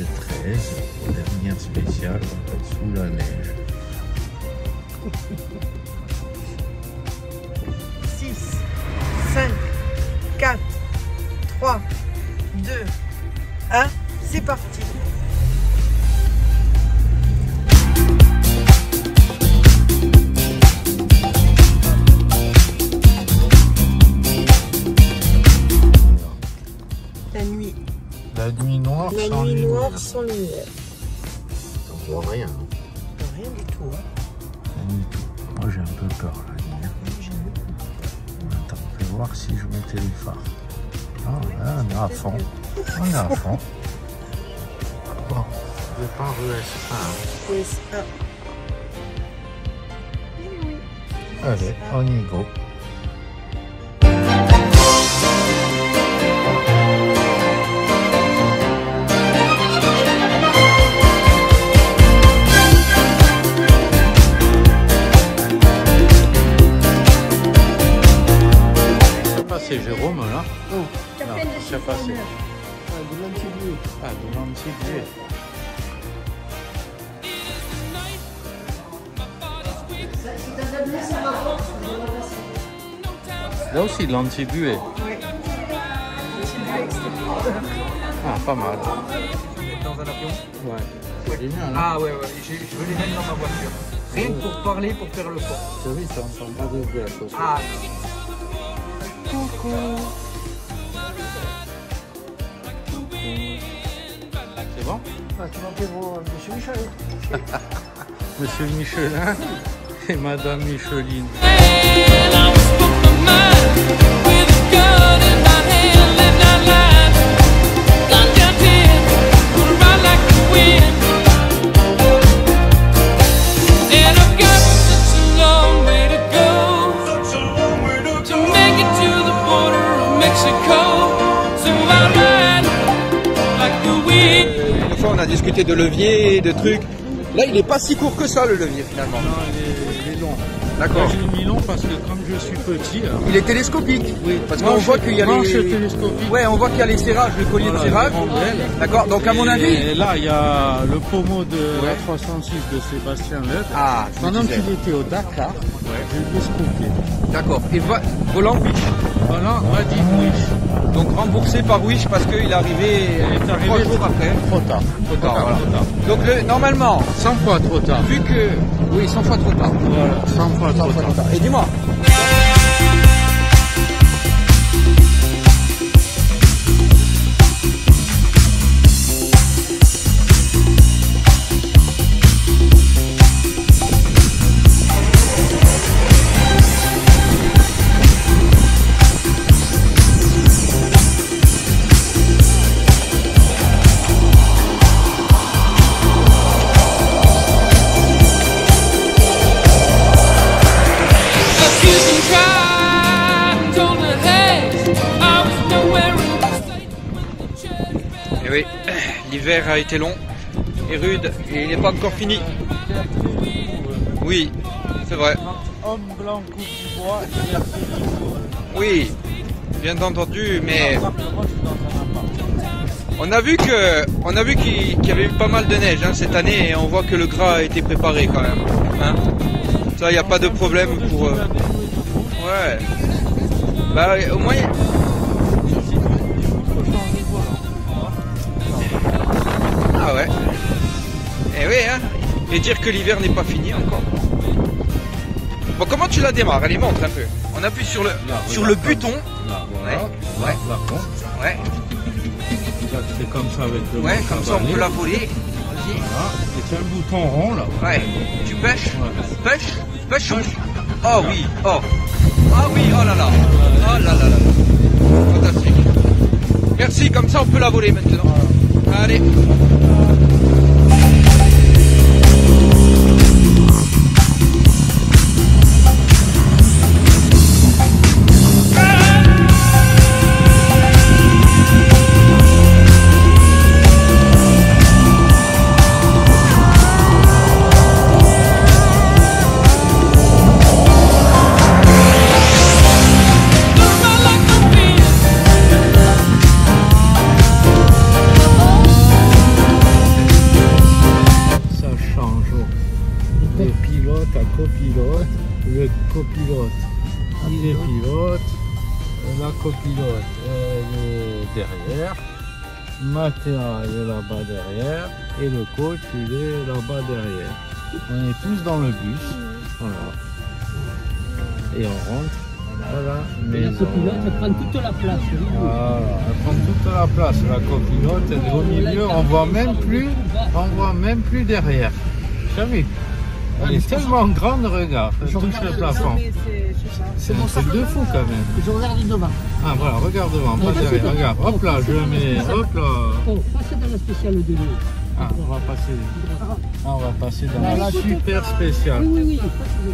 13, dernière spéciale on va passer sous la neige. 6. Sans nuit lumière. sans lumière. On voit rien. Rien du tout. hein. Rien du tout. Moi j'ai un peu peur hein. Attends, je vais voir si je mettais les phares. Ah, là, on est à fond. On est à fond. Bon, départ ES1. Oui, c'est ça. Oui, oui. Allez, on y go. C'est Jérôme là Oh. Non, c'est passé. Ah, de l'antivier. Là aussi de l'antibuée. Ah, pas mal. dans un avion Ouais. C'est génial. hein. Ah ouais, ouais, j'ai- je veux les mettre dans ma voiture. Rien que pour parler, pour faire le pont. Pas de bruit à. Ah, C'est bon Ah, tu m'appelles Monsieur Michel. Monsieur Michelin et Madame Micheline. And I a discuté de levier, de trucs. Là, il est pas si court que ça le levier finalement. Non, il est, il est long. D'accord. J'ai mis long parce que comme je suis petit, hein, Il est télescopique. Oui. Parce qu'on voit qu'il y a les. Ouais, on voit qu'il y a les serrages, le collier voilà, de serrage. D'accord. Donc à mon Et avis. là, il y a le pommeau de la 306 de Sébastien Loeb. Ah, je Pendant qu'il était au Dakar, j'ai télescopé. D'accord. Et va- volant Wish. Voilà, va dire oui. Donc remboursé par Wish parce qu'il est arrivé Il est arrivé trois jours après. Trop tard. Trop tard, voilà. trop tard. Donc le, normalement, 100 fois trop tard. vu que. Oui, 100 fois trop tard. Voilà, 100 fois trop tard. Et dis-moi. Été long et rude et il n'est pas encore fini. Oui, c'est vrai. Homme blanc coupe du bois. Oui, bien entendu, mais on a vu que, on a vu qu'il qu'il y avait eu pas mal de neige hein, cette année et on voit que le gras a été préparé quand même. Hein Ça, il n'y a pas de problème pour. euh, Ouais. Bah au moins. Hein. Et dire que l'hiver n'est pas fini encore. Bon, comment tu la démarres? Allez, montre un peu. On appuie sur le, Là, sur le buton. Là, voilà. Ouais. Là, Ouais. là, Là, c'est comme ça avec le ouais, comme ça on peut la voler. Vas-y. Voilà. Et c'est un bouton rond là. Ouais. Tu pêches? Ouais. Pêche Pêche Oh oui, oh. Ah oui, oh là là. Oh là là là. Fantastique. Merci, comme ça on peut la voler maintenant. Allez. Mathéa elle est là-bas derrière et le coach il est là-bas derrière. On est tous dans le bus, voilà. Et on rentre à la Et la copilote, elle prend toute la place. Voilà, elle prend toute la place, la copilote, elle est au milieu, on voit même plus, on voit même plus derrière. Jamais. Elle est tellement grande, regarde, elle touche le plafond. C'est un truc de fou quand même. Je regarde devant. Ah voilà, regarde devant, pas c'est derrière, regarde, hop là, je mets, hop là. Oh, passez dans la spéciale de l'eau. Ah, on va passer, ah, on va passer dans la super spéciale. Oui, oui, oui.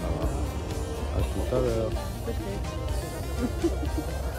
Voilà. À tout à l'heure.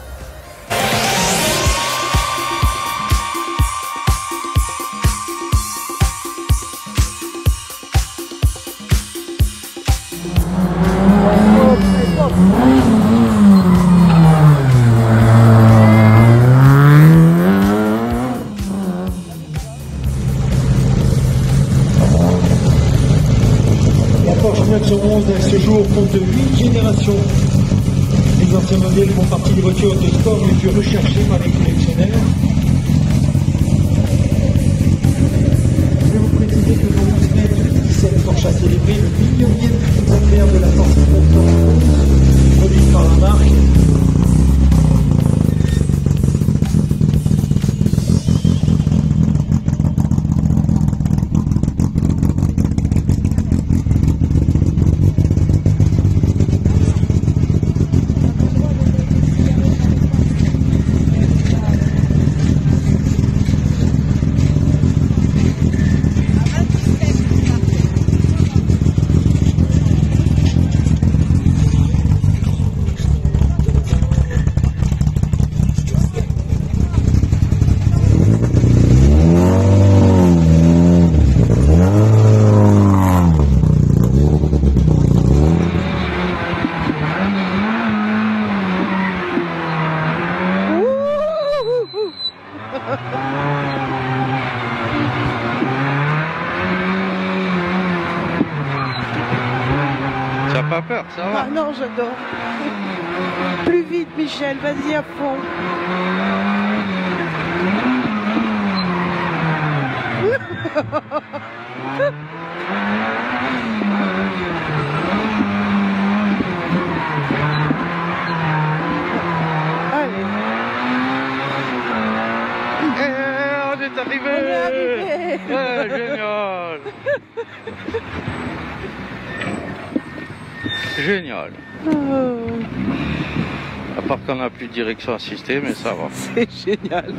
plus non, j'adore. Plus vite, Michel, vas-y à fond. Allez, Eh, on est arrivé on est arrivé. Eh, Génial Génial Oh, À part qu'on n'a plus de direction assistée, mais ça va. c'est génial.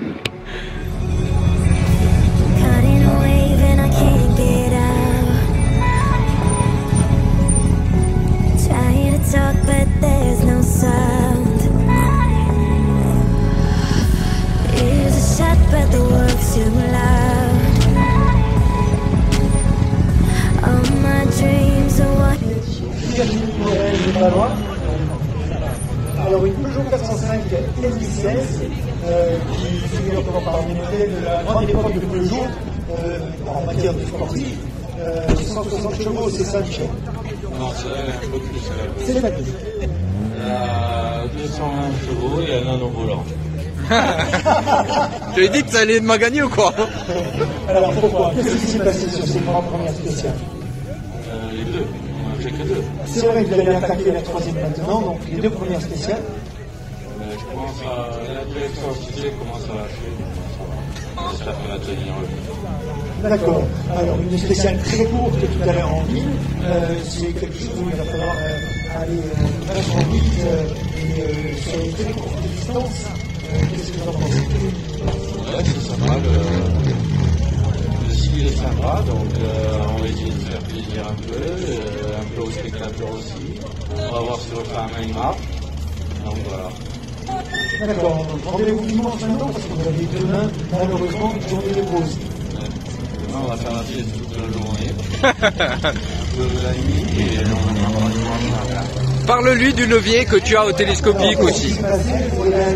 Euh, C'est. Il y a 220 chevaux et un anneau volant. Je lui ai dit que ça allait de gagner ou quoi Alors pourquoi Qu'est-ce qui s'est passé sur ces trois premières spéciales Euh, les deux, on a fait que deux. C'est vrai que vous allez attaquer la troisième maintenant, donc les deux premières spéciales. Euh, je commence à. La direction artistique commence à lâcher. J'espère qu'on va tenir. D'accord. Alors une spéciale très courte tout à l'heure en ville, euh, c'est quelque chose où il va falloir euh, aller euh, vachement vite euh, et sur une très courte distance. Qu'est-ce que vous en pensez? Ouais, c'est sympa. Le, le style est sympa, donc on va essayer de faire plaisir un peu, un peu aux spectateurs aussi. On va voir si on fait un marque. Donc voilà. D'accord. Rendez-vous dimanche maintenant parce que vous avez demain malheureusement une journée de pause. Demain, on va faire la pièce toute la journée. et on Parle-lui du levier que tu as au télescopique Alors, aussi. un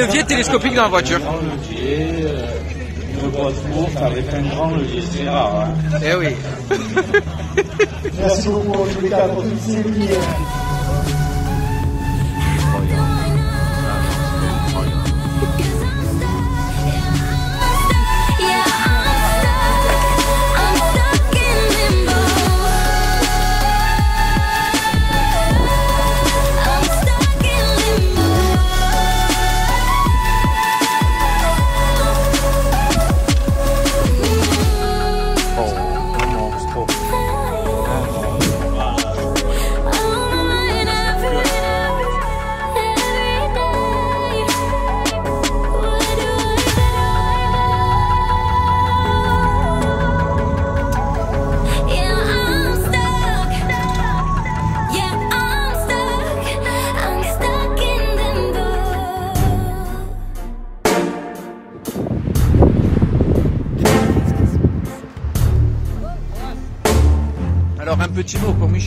levier télescopique. Dans la voiture. grand levier, une boîte courte avec un grand levier, c'est rare. Hein. Eh oui. Merci beaucoup en tous les cas pour toutes ces lumières.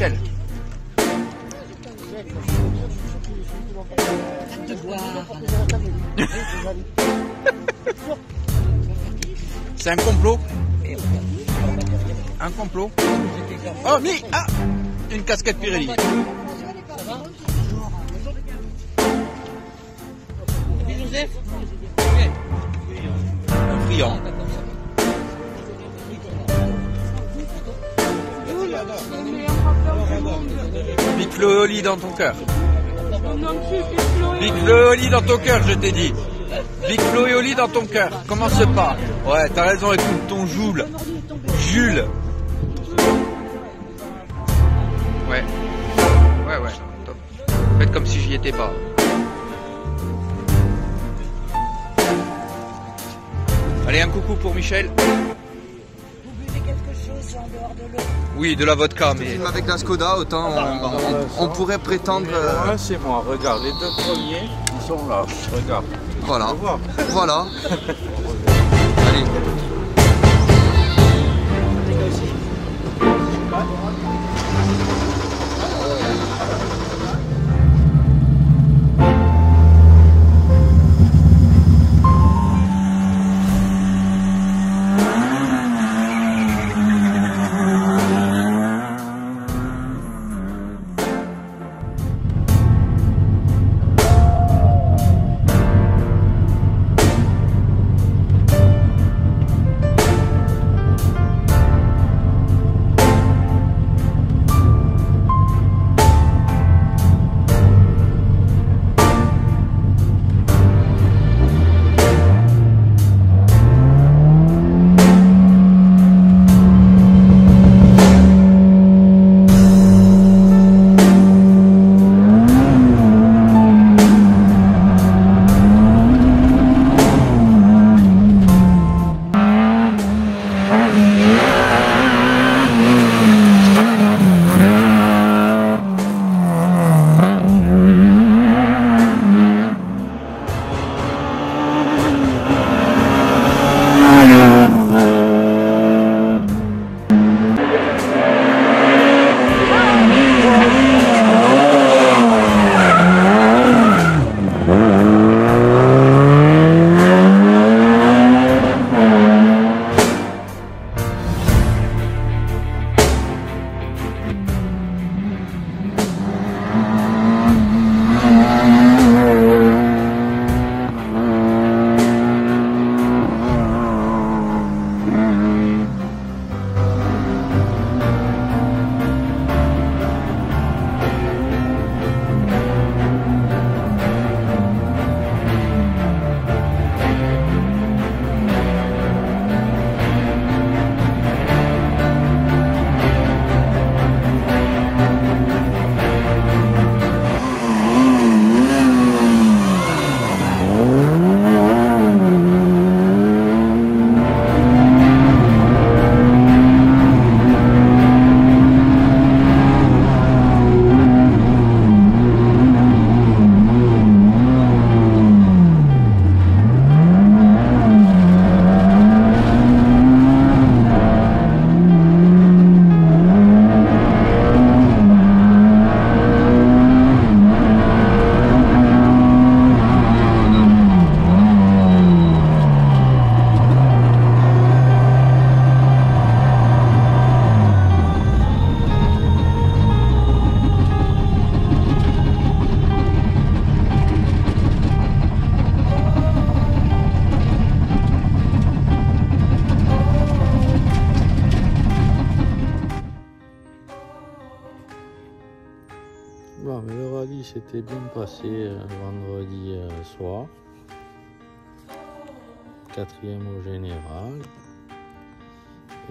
Michel. C'est un complot Un complot Oh, mi Ah Une casquette Pirelli. Un friand. Flo et Oli dans ton cœur. Flo et Oli dans ton cœur, je t'ai dit. Big Flo et Oli dans ton cœur. Commence pas. Ouais, t'as raison, écoute ton Joule. Jules. Ouais. Ouais, ouais. Top. Faites comme si j'y étais pas. Allez, un coucou pour Michel. Oui, de la vodka, mais avec la Skoda, autant on, on- on pourrait prétendre. euh, Ouais, c'est moi, regarde, les deux premiers, ils sont là, regarde. voilà. Voilà. Quatrième au général.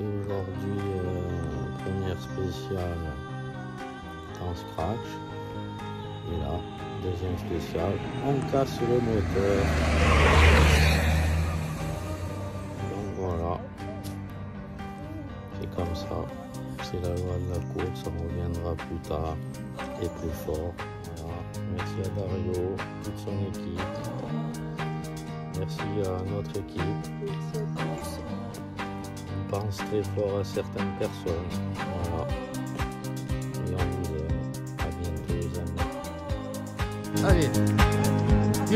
Et aujourd'hui, euh, première spéciale en scratch. Et là, deuxième spéciale, on casse le moteur. Donc voilà, c'est comme ça. C'est la loi de la course, on reviendra plus tard et plus fort. Voilà. Merci à Dario, toute son équipe. Merci à notre équipe. On pense très fort à certaines personnes. Voilà. Et on vous aime. À bientôt les amis. Allez,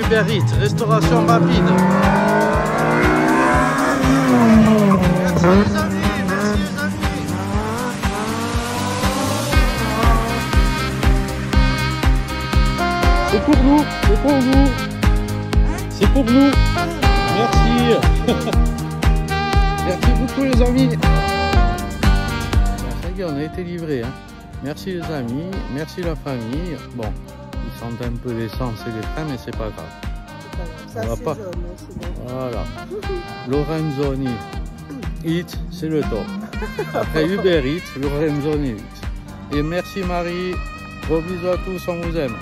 Uber Eats, restauration rapide. Merci les amis, merci les amis. C'est pour nous, c'est pour vous. C'est pour nous. Merci. Merci beaucoup les amis. Ça y est, on a été livré. Hein. Merci les amis, merci la famille. Bon, ils sentent un peu l'essence et les freins, mais c'est pas grave. Ça On va pas. hein. Voilà. Lorenzoni. Hit, c'est le top. Après Uber Eats, Lorenzoni Hit. Et merci Marie. Gros bisous à tous, on vous aime.